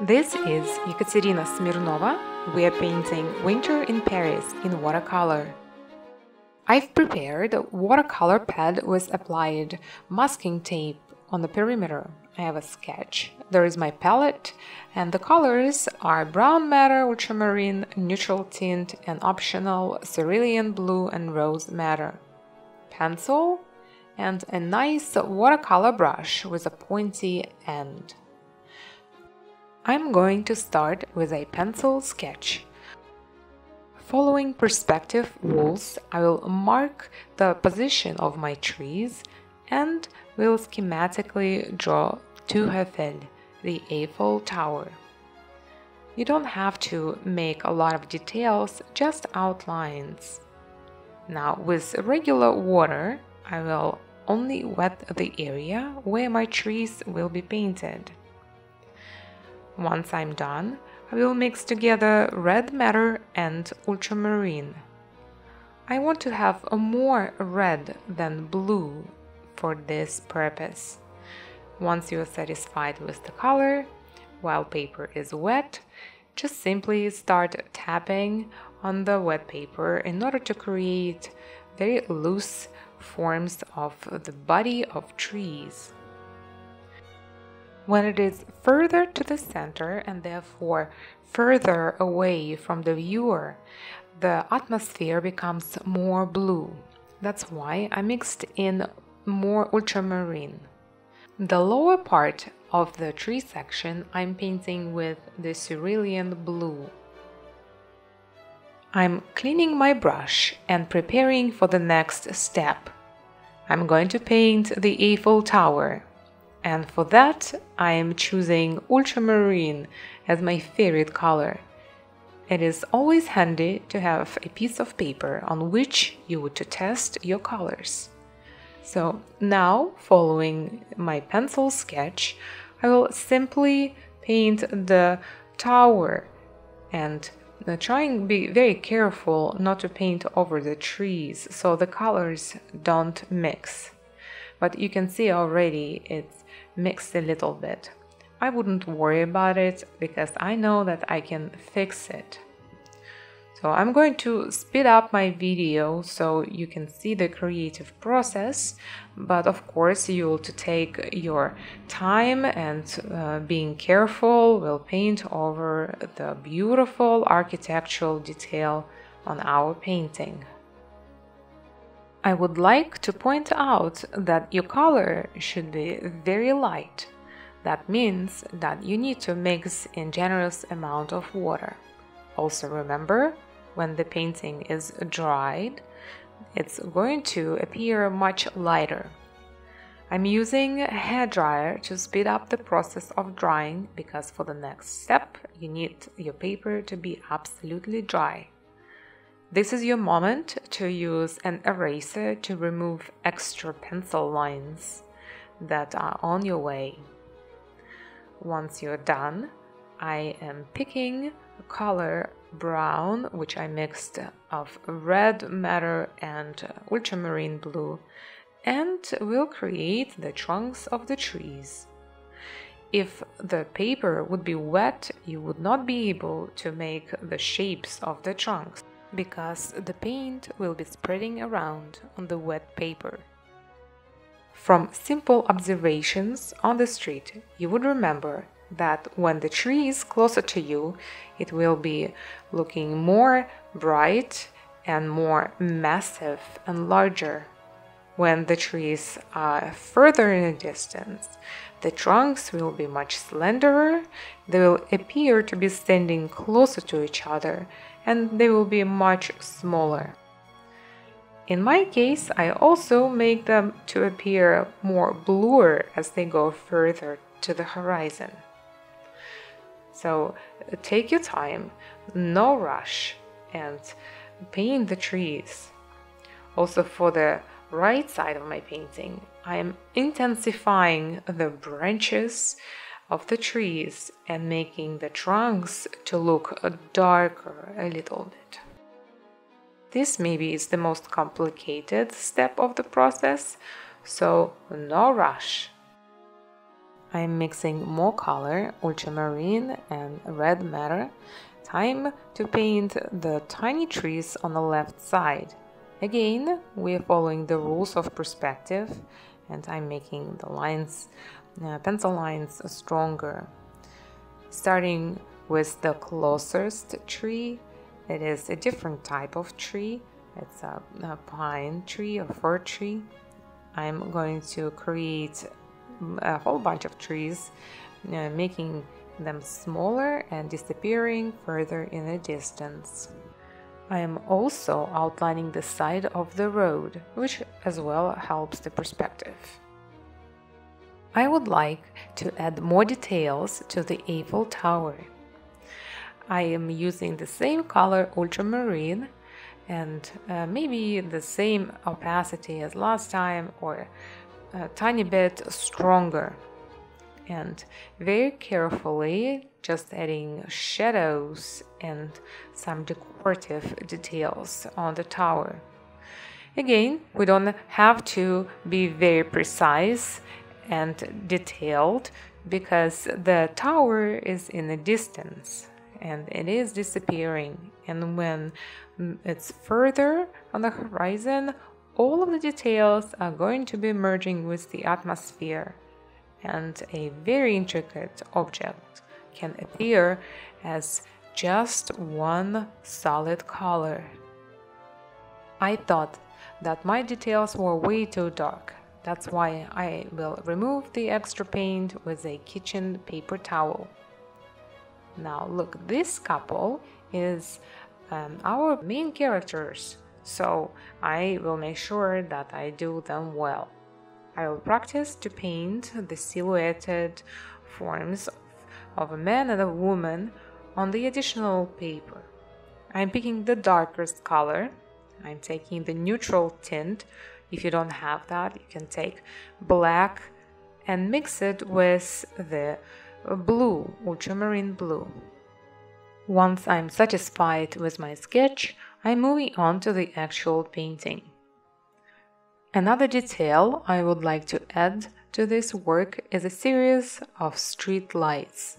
This is Ekaterina Smirnova. We are painting Winter in Paris in watercolor. I've prepared a watercolor pad with applied masking tape on the perimeter. I have a sketch. There is my palette, and the colors are brown madder, ultramarine, neutral tint, and optional cerulean blue and rose madder. Pencil and a nice watercolor brush with a pointy end. I'm going to start with a pencil sketch. Following perspective rules, I will mark the position of my trees and will schematically draw Tour Eiffel, the Eiffel Tower. You don't have to make a lot of details, just outlines. Now, with regular water, I will only wet the area where my trees will be painted. Once I'm done, I will mix together red madder and ultramarine. I want to have a more red than blue for this purpose. Once you are satisfied with the color, while paper is wet, just simply start tapping on the wet paper in order to create very loose forms of the body of trees. When it is further to the center and therefore further away from the viewer, the atmosphere becomes more blue. That's why I mixed in more ultramarine. The lower part of the tree section I'm painting with the cerulean blue. I'm cleaning my brush and preparing for the next step. I'm going to paint the Eiffel Tower and for that I am choosing ultramarine as my favorite color. It is always handy to have a piece of paper on which you would to test your colors. So now, following my pencil sketch, I will simply paint the tower and uh, trying to be very careful not to paint over the trees so the colors don't mix. But you can see already it's mixed a little bit. I wouldn't worry about it because I know that I can fix it. So I'm going to speed up my video so you can see the creative process, but of course you will to take your time and uh, being careful will paint over the beautiful architectural detail on our painting. I would like to point out that your color should be very light. That means that you need to mix in generous amount of water. Also remember when the painting is dried, it's going to appear much lighter. I'm using a hair dryer to speed up the process of drying because for the next step you need your paper to be absolutely dry. This is your moment to use an eraser to remove extra pencil lines that are on your way. Once you're done, I am picking color brown, which I mixed of red madder and ultramarine blue, and will create the trunks of the trees. If the paper would be wet, you would not be able to make the shapes of the trunks, because the paint will be spreading around on the wet paper. From simple observations on the street, you would remember that when the tree is closer to you, it will be looking more bright and more massive and larger. When the trees are further in a distance, the trunks will be much slenderer, they will appear to be standing closer to each other, and they will be much smaller. In my case, I also make them to appear more bluer as they go further to the horizon. So take your time, no rush, and paint the trees. Also, for the right side of my painting, I am intensifying the branches of the trees and making the trunks to look darker a little bit. This maybe is the most complicated step of the process, so no rush. I'm mixing more color, ultramarine and red madder. Time to paint the tiny trees on the left side. Again, we're following the rules of perspective and I'm making the lines, uh, pencil lines stronger. Starting with the closest tree, it is a different type of tree. It's a, a pine tree, a fir tree. I'm going to create a whole bunch of trees, uh, making them smaller and disappearing further in the distance. I am also outlining the side of the road, which as well helps the perspective. I would like to add more details to the Eiffel Tower. I am using the same color ultramarine and uh, maybe the same opacity as last time or a tiny bit stronger and very carefully just adding shadows and some decorative details on the tower. Again, we don't have to be very precise and detailed because the tower is in the distance and it is disappearing and when it's further on the horizon all of the details are going to be merging with the atmosphere and a very intricate object can appear as just one solid color. I thought that my details were way too dark. That's why I will remove the extra paint with a kitchen paper towel. Now look, this couple is um, our main characters so I will make sure that I do them well. I will practice to paint the silhouetted forms of a man and a woman on the additional paper. I'm picking the darkest color. I'm taking the neutral tint. If you don't have that, you can take black and mix it with the blue, ultramarine blue. Once I'm satisfied with my sketch, I'm moving on to the actual painting. Another detail I would like to add to this work is a series of street lights.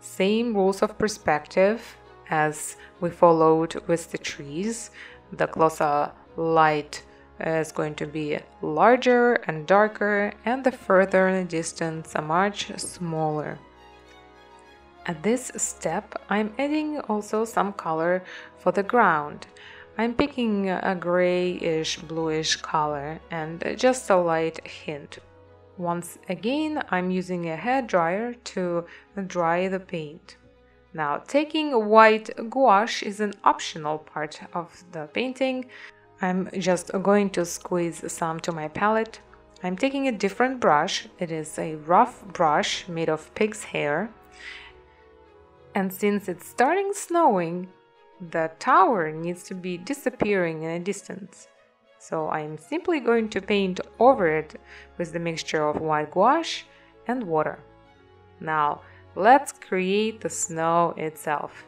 Same rules of perspective as we followed with the trees. The closer light uh, is going to be larger and darker and the further distance a much smaller. At this step, I'm adding also some color for the ground. I'm picking a grayish bluish color and just a light hint. Once again, I'm using a hair dryer to dry the paint. Now, taking white gouache is an optional part of the painting. I'm just going to squeeze some to my palette. I'm taking a different brush. It is a rough brush made of pig's hair. And since it's starting snowing, the tower needs to be disappearing in a distance. So I'm simply going to paint over it with the mixture of white gouache and water. Now let's create the snow itself.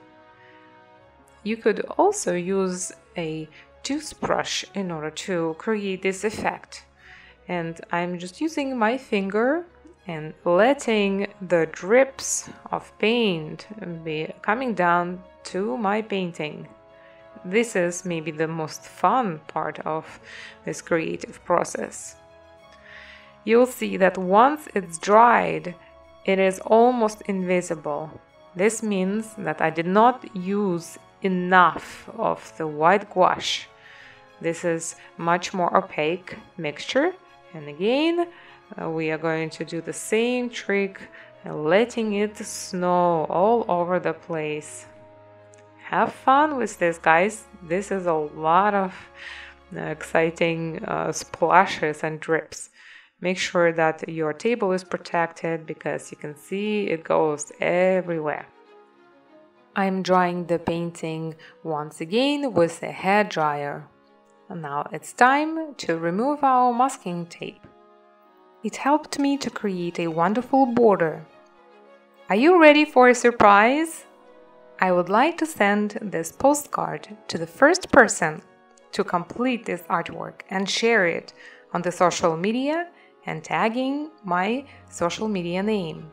You could also use a toothbrush in order to create this effect. And I'm just using my finger and letting the drips of paint be coming down to my painting. This is maybe the most fun part of this creative process. You'll see that once it's dried, it is almost invisible. This means that I did not use enough of the white gouache. This is much more opaque mixture and again uh, we are going to do the same trick letting it snow all over the place have fun with this guys this is a lot of uh, exciting uh, splashes and drips make sure that your table is protected because you can see it goes everywhere I'm drying the painting once again with a hair dryer. Now it's time to remove our masking tape. It helped me to create a wonderful border. Are you ready for a surprise? I would like to send this postcard to the first person to complete this artwork and share it on the social media and tagging my social media name.